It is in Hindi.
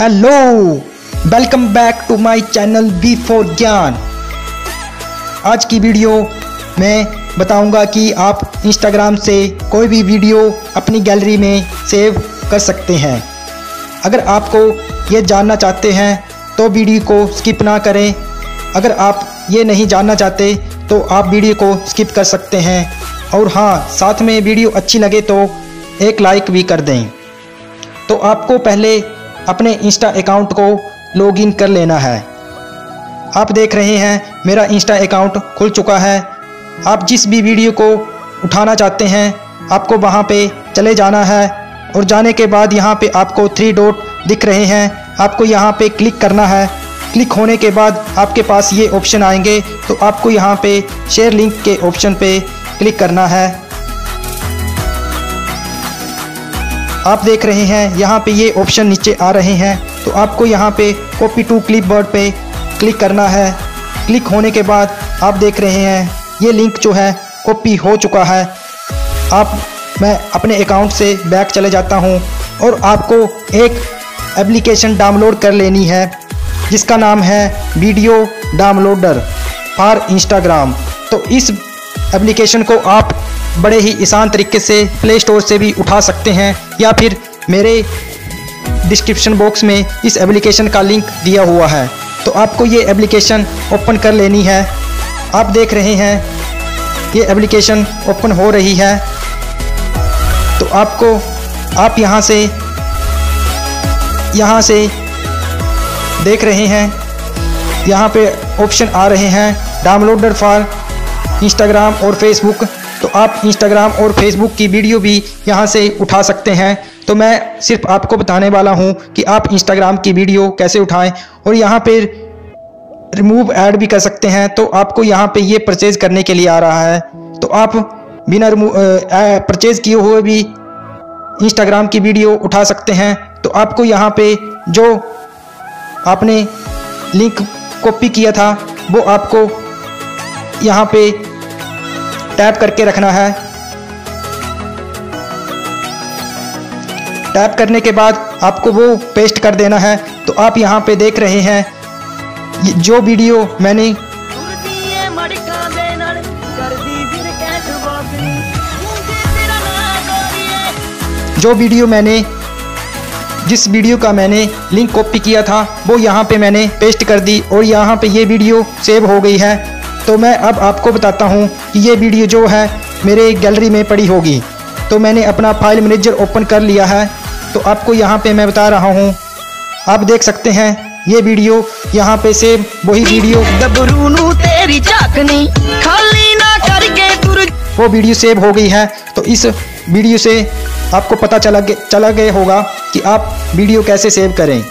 Hello welcome back to my channel B for Gyan आज की वीडियो में बताऊँगा कि आप इंस्टाग्राम से कोई भी वीडियो अपनी गैलरी में सेव कर सकते हैं। अगर आपको ये जानना चाहते हैं तो वीडियो को स्किप ना करें। अगर आप ये नहीं जानना चाहते तो आप वीडियो को स्किप कर सकते हैं। और हाँ साथ में वीडियो अच्छी लगे तो एक लाइक भी कर दें। तो आपको पहले अपने इंस्टा अकाउंट को लॉगिन कर लेना है। आप देख रहे हैं, मेरा इंस्टा अकाउंट खुल चुका है। आप जिस भी वीडियो को उठाना चाहते हैं, आपको वहाँ पे चले जाना है और जाने के बाद यहाँ पे आपको थ्री डॉट दिख रहे हैं। आपको यहाँ पे क्लिक करना है। क्लिक होने के बाद आपके पास ये ऑप्शन आएँगे तो आपको यहाँ पे शेयर लिंक के ऑप्शन पे क्लिक करना है। आप देख रहे हैं, यहाँ पे ये ऑप्शन नीचे आ रहे हैं। तो आपको यहाँ पे कॉपी टू क्लिप बोर्ड पे क्लिक करना है। क्लिक होने के बाद आप देख रहे हैं, ये लिंक जो है कॉपी हो चुका है। आप, मैं अपने अकाउंट से बैक चले जाता हूँ और आपको एक एप्लीकेशन डाउनलोड कर लेनी है, जिसका नाम है वीडियो डाउनलोडर फॉर इंस्टाग्राम तो इस एप्लीकेशन को आप बड़े ही आसान तरीके से प्ले स्टोर से भी उठा सकते हैं या फिर मेरे डिस्क्रिप्शन बॉक्स में इस एप्लीकेशन का लिंक दिया हुआ है। तो आपको ये एप्लीकेशन ओपन कर लेनी है। आप देख रहे हैं, ये एप्लीकेशन ओपन हो रही है। तो आपको, आप यहाँ से यहाँ से देख रहे हैं। यहाँ पे ऑप्शन आ रहे हैं डाउनलोडर फॉर इंस्टाग्राम और फेसबुक तो आप इंस्टाग्राम और फेसबुक की वीडियो भी यहाँ से उठा सकते हैं। तो मैं सिर्फ़ आपको बताने वाला हूँ कि आप इंस्टाग्राम की वीडियो कैसे उठाएँ और यहाँ पर रिमूव ऐड भी कर सकते हैं। तो आपको यहाँ पे ये परचेज करने के लिए आ रहा है। तो आप बिना रिमूव परचेज किए हुए भी इंस्टाग्राम की वीडियो उठा सकते हैं। तो आपको यहाँ पे जो आपने लिंक कॉपी किया था, वो आपको यहाँ पे टैप करके रखना है। टैप करने के बाद आपको वो पेस्ट कर देना है। तो आप यहाँ पे देख रहे हैं जो वीडियो मैंने जो वीडियो मैंने जिस वीडियो का मैंने लिंक कॉपी किया था वो यहाँ पे मैंने पेस्ट कर दी और यहाँ पे ये वीडियो सेव हो गई है। तो मैं अब आपको बताता हूँ कि ये वीडियो जो है मेरे गैलरी में पड़ी होगी। तो मैंने अपना फ़ाइल मैनेजर ओपन कर लिया है। तो आपको यहाँ पे मैं बता रहा हूँ। आप देख सकते हैं ये वीडियो यहाँ पे सेव वही वीडियो। तेरी चाकनी खाली ना करके वो वीडियो सेव हो गई है। तो इस वीडियो से आपको पता चला चला गया होगा कि आप वीडियो कैसे सेव करें।